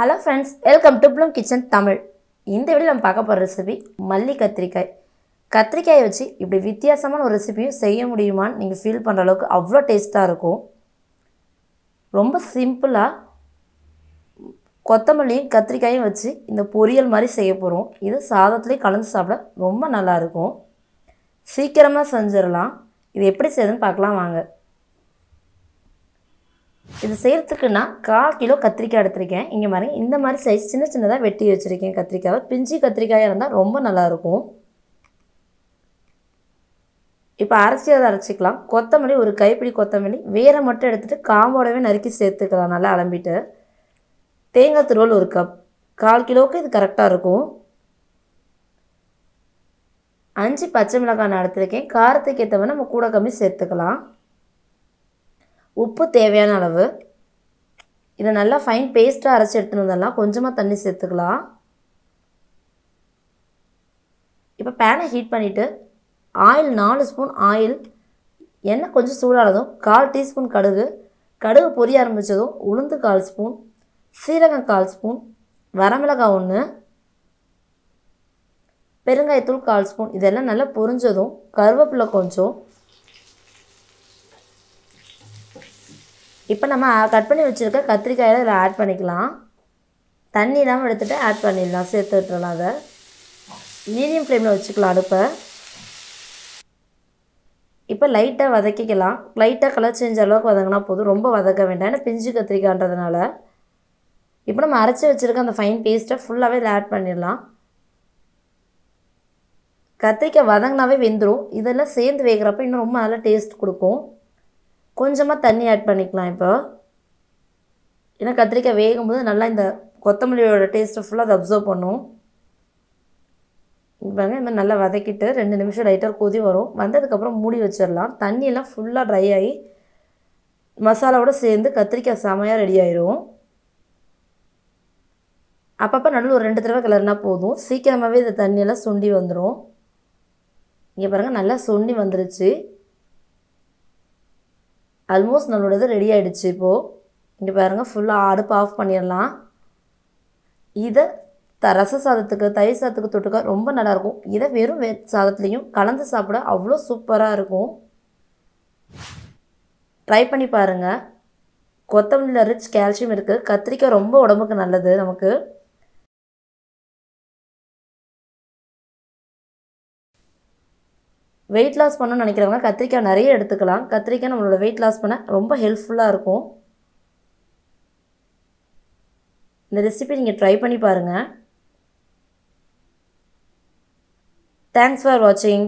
Hello friends welcome to Bloom Kitchen Tamil video video நம்ம பார்க்க போகிற ரெசிபி மல்லி கத்திரிக்காய். கத்திரிக்காயை வச்சு இப்படி வித்தியாசமான ஒரு ரெசிபியும் செய்ய முடியுமான்னு நீங்கள் ஃபீல் பண்ணுற அளவுக்கு அவ்வளோ டேஸ்ட்டாக இருக்கும். ரொம்ப சிம்பிளாக கொத்தமல்லியும் கத்திரிக்காயும் வச்சு இந்த பொரியல் மாதிரி செய்ய போகிறோம் இது சாதத்துலேயும் கலந்து சாப்பிட ரொம்ப நல்லாயிருக்கும் சீக்கிரமாக செஞ்சிடலாம். இது எப்படி செய்யுதுன்னு பார்க்கலாம் வாங்க. இது செய்கிறதுக்கு நான் கால் கிலோ கத்திரிக்காய் எடுத்திருக்கேன். இங்கே மாதிரி இந்த மாதிரி சைஸ் சின்ன சின்னதாக வெட்டி வச்சுருக்கேன் கத்திரிக்காவை. பிஞ்சு கத்திரிக்காயாக இருந்தால் ரொம்ப நல்லாயிருக்கும். இப்போ அரைச்சி அதை அரைச்சிக்கலாம். கொத்தமல்லி ஒரு கைப்பிடி கொத்தமல்லி. வேரை மட்டும் எடுத்துகிட்டு காம்போடவே நறுக்கி சேர்த்துக்கலாம். நல்லா அலம்பிட்டு. தேங்காய் துருவல் ஒரு கப் கால் கிலோவுக்கு இது கரெக்டாக இருக்கும். அஞ்சு பச்சை மிளகாய் நான் எடுத்துருக்கேன். காரத்துக்கு ஏற்ற மாதிரி நம்ம கூட கம்மி சேர்த்துக்கலாம். உப்பு தேவையான அளவு. இதை நல்லா ஃபைன் பேஸ்ட்டாக அரைச்சி எடுத்துன்னு வந்துடலாம். கொஞ்சமாக தண்ணி சேர்த்துக்கலாம். இப்போ பேனை ஹீட் பண்ணிவிட்டு ஆயில் நாலு ஸ்பூன் ஆயில் எண்ணெய் கொஞ்சம் சூடானதும் கால் டீஸ்பூன் கடுகு. கடுகு பொரிய ஆரம்பித்ததும் உளுந்து கால் ஸ்பூன் சீரகம் கால் ஸ்பூன் வரமிளகாய் ஒன்று பெருங்காயத்தூள் கால் ஸ்பூன் இதெல்லாம் நல்லா பொரிஞ்சதும் கருவேப்பிலை கொஞ்சம் இப்போ நம்ம கட் பண்ணி வச்சுருக்க கத்திரிக்காயை இதில் ஆட் பண்ணிக்கலாம். தண்ணி இல்லாமல் எடுத்துகிட்டு ஆட் பண்ணிடலாம். சேர்த்து விட்டுறலாம் அதை. மீடியம் ஃப்ளேமில் வச்சுக்கலாம் அடுப்பை. இப்போ லைட்டாக வதக்கிக்கலாம். லைட்டாக கலர் செஞ்ச அளவுக்கு வதங்கினா போதும். ரொம்ப வதக்க வேண்டாம். ஏன்னா பிஞ்சு கத்திரிக்காய்ன்றதுனால இப்போ நம்ம அரைச்சி வச்சுருக்க அந்த ஃபைன் பேஸ்ட்டை ஃபுல்லாகவே இதில் ஆட் பண்ணிடலாம். கத்திரிக்காய் வதங்கினாவே வெந்துடும் இதெல்லாம் சேர்ந்து வேகிறப்ப இன்னும் ரொம்ப நல்லா டேஸ்ட் கொடுக்கும். கொஞ்சமாக தண்ணி ஆட் பண்ணிக்கலாம் இப்போ. ஏன்னா கத்திரிக்காய் வேகும் போது நல்லா இந்த கொத்தமல்லியோட டேஸ்ட்டை ஃபுல்லாக அதை அப்சர்வ் பண்ணும். பாருங்க இந்த மாதிரி நல்லா வதக்கிட்டு ரெண்டு நிமிஷம் லைட்டாக கொதி வரும். வந்ததுக்கப்புறம் மூடி வச்சிடலாம். தண்ணியெல்லாம் ஃபுல்லாக ட்ரை ஆகி மசாலாவோடு சேர்ந்து கத்திரிக்காய் செமையாக ரெடி ஆயிரும். அப்பப்போ நடுவில் ஒரு ரெண்டு தடவை கிளறினா போதும். சீக்கிரமாகவே இந்த தண்ணியெல்லாம் சுண்டி வந்துடும் இங்கே பாருங்கள் நல்லா சுண்டி வந்துருச்சு. ஆல்மோஸ்ட் நம்மளோடது ரெடி ஆகிடுச்சு இப்போது இங்கே பாருங்கள் ஃபுல்லாக அடுப்பு ஆஃப் பண்ணிடலாம். இதை த ரச சாதத்துக்கு தயிர் சாதத்துக்கு தொட்டுக்க ரொம்ப நல்லாயிருக்கும். இதை வெறும் வே சாதத்துலேயும் கலந்து சாப்பிட அவ்வளோ சூப்பராக இருக்கும். ட்ரை பண்ணி பாருங்கள் கொத்தமல்லியில் ரிச் கால்சியம் இருக்குது கத்திரிக்காய் ரொம்ப உடம்புக்கு நல்லது நமக்கு. வெயிட் லாஸ் பண்ணணும்னு நினைக்கிறவங்க கத்திரிக்காய் நிறைய எடுத்துக்கலாம். கத்திரிக்காய் நம்மளோட வெயிட் லாஸ் பண்ண ரொம்ப ஹெல்ப்ஃபுல்லாக இருக்கும். இந்த ரெசிபி நீங்கள் ட்ரை பண்ணி பாருங்கள் தேங்க்ஸ் ஃபார் வாட்சிங்